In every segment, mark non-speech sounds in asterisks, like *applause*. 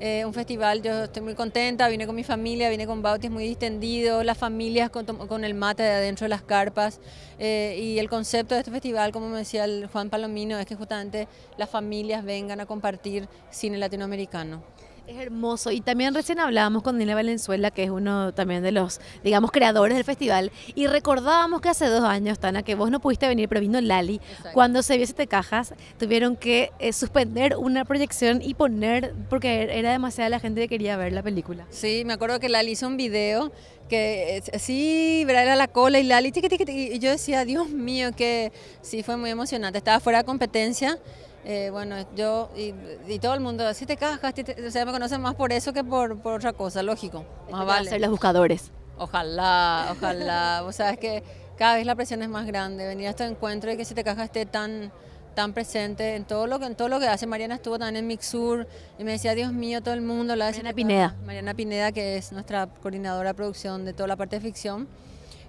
eh, un festival, yo estoy muy contenta, vine con mi familia, vine con Bautis muy distendido, las familias con, el mate de adentro de las carpas eh, y el concepto de este festival, como me decía el Juan Palomino, es que justamente las familias vengan a compartir cine latinoamericano. Es hermoso. Y también recién hablábamos con Daniela Valenzuela, que es uno también de los, digamos, creadores del festival. Y recordábamos que hace dos años, Tana, que vos no pudiste venir, pero vino Lali. Cuando se vio Siete Cajas, tuvieron que eh, suspender una proyección y poner, porque era demasiada la gente que quería ver la película. Sí, me acuerdo que Lali hizo un video que sí, era la cola y Lali, y yo decía, Dios mío, que sí, fue muy emocionante. Estaba fuera de competencia eh, bueno, yo y, todo el mundo, si te cajas, o sea, me conocen más por eso que por, por otra cosa, lógico. Más vale. ser los buscadores. Ojalá, ojalá. *laughs* Vos sabes que cada vez la presión es más grande. Venir a este encuentro y que si te cajas esté tan tan presente en todo lo que en todo lo que hace Mariana estuvo también en Mixur y me decía Dios mío todo el mundo la Mariana Pineda Mariana Pineda que es nuestra coordinadora de producción de toda la parte de ficción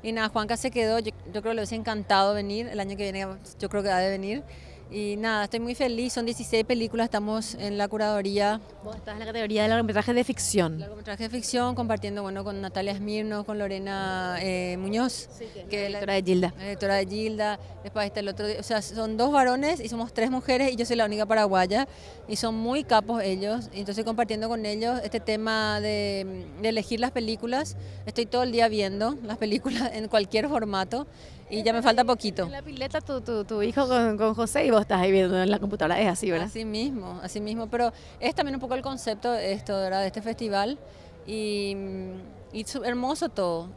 y nada Juanca se quedó yo, yo creo que le hubiese encantado venir el año que viene yo creo que ha de venir y nada, estoy muy feliz, son 16 películas, estamos en la curaduría. Vos estás en la categoría de largometraje de ficción. Largometraje de ficción, compartiendo bueno con Natalia Smirno, con Lorena eh, Muñoz, que es la directora de Gilda. La directora de Gilda, después está el otro, o sea, son dos varones y somos tres mujeres y yo soy la única paraguaya y son muy capos ellos, entonces compartiendo con ellos este tema de, de elegir las películas, estoy todo el día viendo las películas *laughs* en cualquier formato y ya me falta poquito. En la pileta tu, tu, tu hijo con, con, José y vos estás ahí viendo en la computadora, es así, ¿verdad? Así mismo, así mismo, pero es también un poco el concepto esto, ¿verdad? De este festival y, y es hermoso todo.